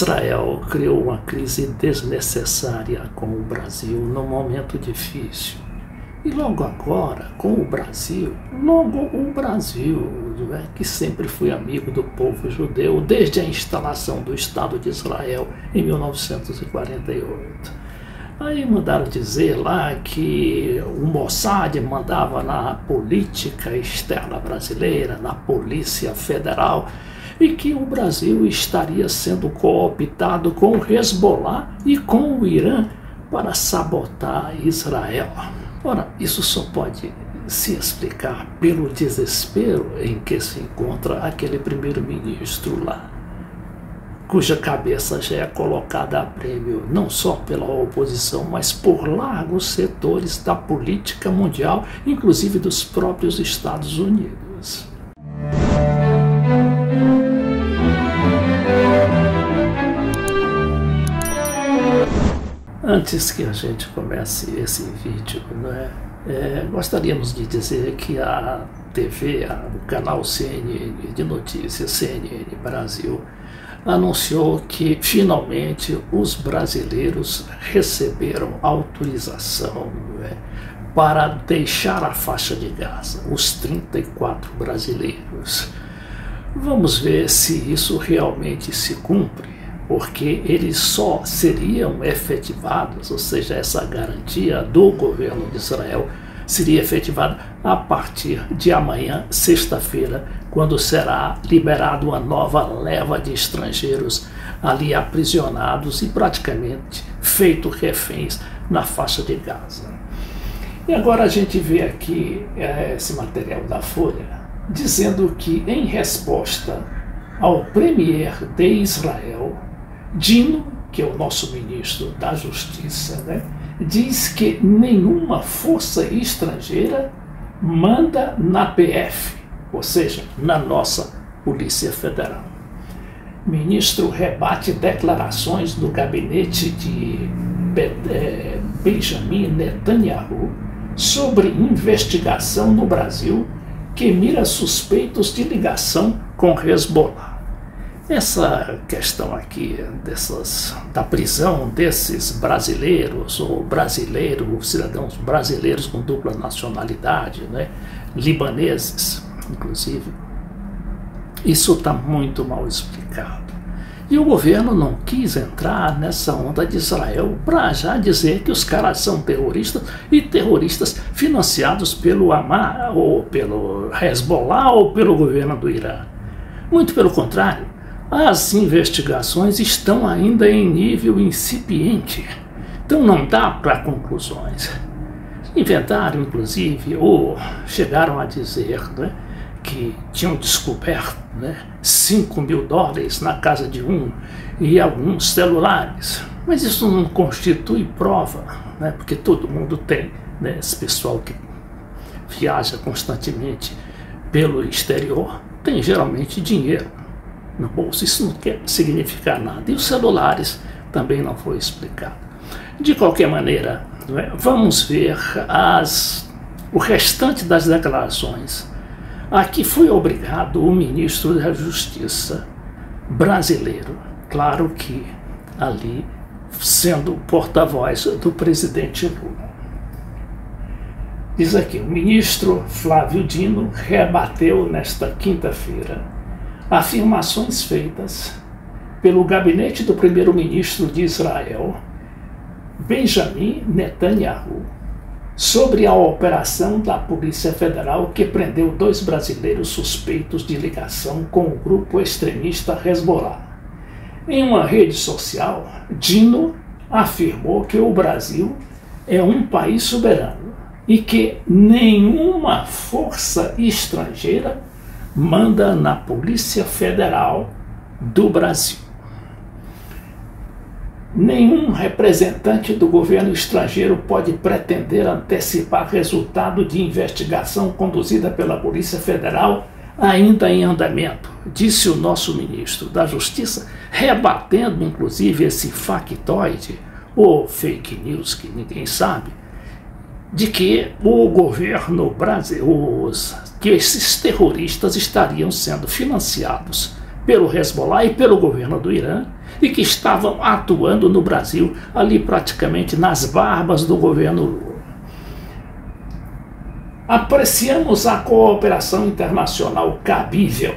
Israel criou uma crise desnecessária com o Brasil num momento difícil. E logo agora, com o Brasil, logo o Brasil, é, que sempre foi amigo do povo judeu desde a instalação do Estado de Israel em 1948. Aí mandaram dizer lá que o Mossad mandava na política externa brasileira, na Polícia Federal, e que o Brasil estaria sendo cooptado com o Hezbollah e com o Irã para sabotar Israel. Ora, isso só pode se explicar pelo desespero em que se encontra aquele primeiro-ministro lá, cuja cabeça já é colocada a prêmio não só pela oposição, mas por largos setores da política mundial, inclusive dos próprios Estados Unidos. Antes que a gente comece esse vídeo, né, é, gostaríamos de dizer que a TV, a, o canal CNN de notícias, CNN Brasil, anunciou que finalmente os brasileiros receberam autorização né, para deixar a faixa de Gaza, os 34 brasileiros. Vamos ver se isso realmente se cumpre porque eles só seriam efetivados, ou seja, essa garantia do governo de Israel seria efetivada a partir de amanhã, sexta-feira, quando será liberada uma nova leva de estrangeiros ali aprisionados e praticamente feitos reféns na faixa de Gaza. E agora a gente vê aqui é, esse material da Folha dizendo que, em resposta ao premier de Israel, Dino, que é o nosso ministro da Justiça, né, diz que nenhuma força estrangeira manda na PF, ou seja, na nossa Polícia Federal. Ministro rebate declarações do gabinete de eh, Benjamin Netanyahu sobre investigação no Brasil que mira suspeitos de ligação com Hezbollah. Essa questão aqui dessas, da prisão desses brasileiros, ou brasileiros, cidadãos brasileiros com dupla nacionalidade, né, libaneses, inclusive, isso está muito mal explicado. E o governo não quis entrar nessa onda de Israel para já dizer que os caras são terroristas e terroristas financiados pelo Hamas, ou pelo Hezbollah, ou pelo governo do Irã. Muito pelo contrário, as investigações estão ainda em nível incipiente, então não dá para conclusões. Inventaram, inclusive, ou chegaram a dizer né, que tinham descoberto né, 5 mil dólares na casa de um e alguns celulares. Mas isso não constitui prova, né, porque todo mundo tem, né, esse pessoal que viaja constantemente pelo exterior, tem geralmente dinheiro no bolso. Isso não quer significar nada. E os celulares também não foi explicado. De qualquer maneira, é? vamos ver as, o restante das declarações. Aqui foi obrigado o ministro da Justiça brasileiro, claro que ali sendo porta-voz do presidente Lula. Diz aqui: o ministro Flávio Dino rebateu nesta quinta-feira afirmações feitas pelo gabinete do primeiro-ministro de Israel, Benjamin Netanyahu, sobre a operação da Polícia Federal que prendeu dois brasileiros suspeitos de ligação com o grupo extremista Hezbollah. Em uma rede social, Dino afirmou que o Brasil é um país soberano e que nenhuma força estrangeira manda na Polícia Federal do Brasil. Nenhum representante do governo estrangeiro pode pretender antecipar resultado de investigação conduzida pela Polícia Federal ainda em andamento, disse o nosso ministro da Justiça, rebatendo inclusive esse factoide ou fake news que ninguém sabe, de que o governo brasileiro, os que esses terroristas estariam sendo financiados pelo Hezbollah e pelo governo do Irã e que estavam atuando no Brasil, ali praticamente nas barbas do governo Lula. Apreciamos a cooperação internacional cabível,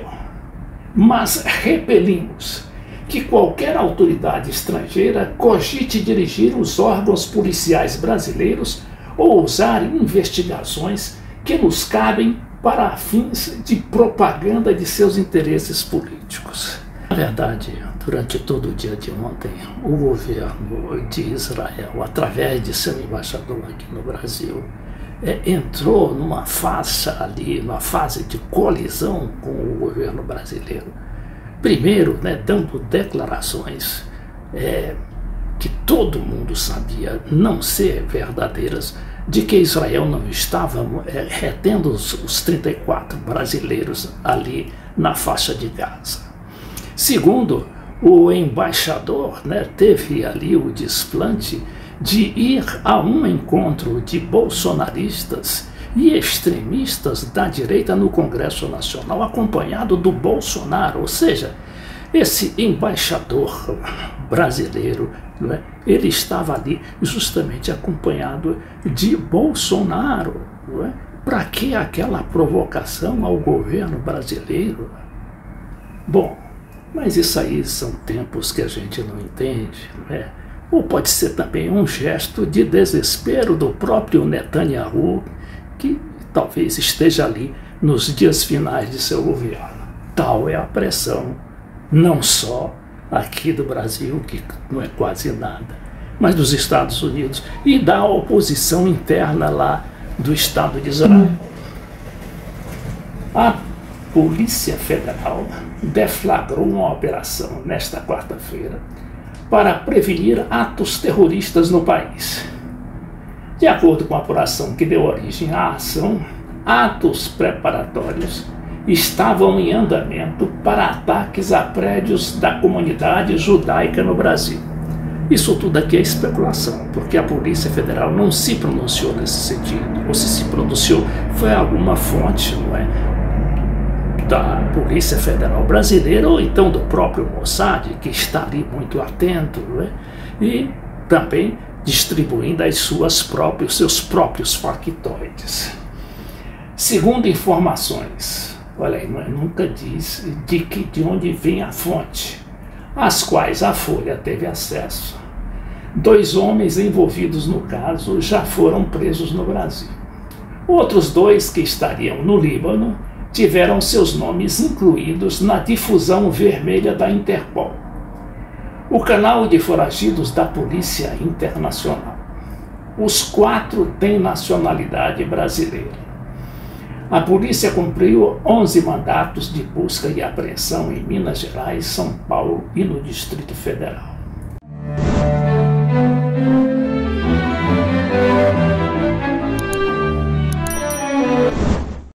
mas repelimos que qualquer autoridade estrangeira cogite dirigir os órgãos policiais brasileiros ou usar investigações que nos cabem para fins de propaganda de seus interesses políticos. Na verdade, durante todo o dia de ontem, o governo de Israel, através de seu embaixador aqui no Brasil, é, entrou numa faixa ali, numa fase de colisão com o governo brasileiro. Primeiro, né, dando declarações é, todo mundo sabia não ser verdadeiras, de que Israel não estava é, retendo os, os 34 brasileiros ali na faixa de Gaza. Segundo, o embaixador né, teve ali o desplante de ir a um encontro de bolsonaristas e extremistas da direita no Congresso Nacional, acompanhado do Bolsonaro, ou seja, esse embaixador brasileiro, é? ele estava ali justamente acompanhado de Bolsonaro. É? Para que aquela provocação ao governo brasileiro? Bom, mas isso aí são tempos que a gente não entende, é? Ou pode ser também um gesto de desespero do próprio Netanyahu, que talvez esteja ali nos dias finais de seu governo. Tal é a pressão, não só aqui do Brasil, que não é quase nada, mas dos Estados Unidos e da oposição interna lá do Estado de Israel. A Polícia Federal deflagrou uma operação nesta quarta-feira para prevenir atos terroristas no país. De acordo com a apuração que deu origem à ação, atos preparatórios estavam em andamento para ataques a prédios da comunidade judaica no Brasil. Isso tudo aqui é especulação, porque a Polícia Federal não se pronunciou nesse sentido, ou se se pronunciou foi alguma fonte, não é? da Polícia Federal Brasileira ou então do próprio Mossad, que está ali muito atento, né? e também distribuindo as suas próprias, seus próprios factoides. Segundo informações, olha aí, nunca diz de, que, de onde vem a fonte, às quais a Folha teve acesso. Dois homens envolvidos no caso já foram presos no Brasil. Outros dois que estariam no Líbano tiveram seus nomes incluídos na difusão vermelha da Interpol, o canal de foragidos da Polícia Internacional. Os quatro têm nacionalidade brasileira. A polícia cumpriu 11 mandatos de busca e apreensão em Minas Gerais, São Paulo e no Distrito Federal.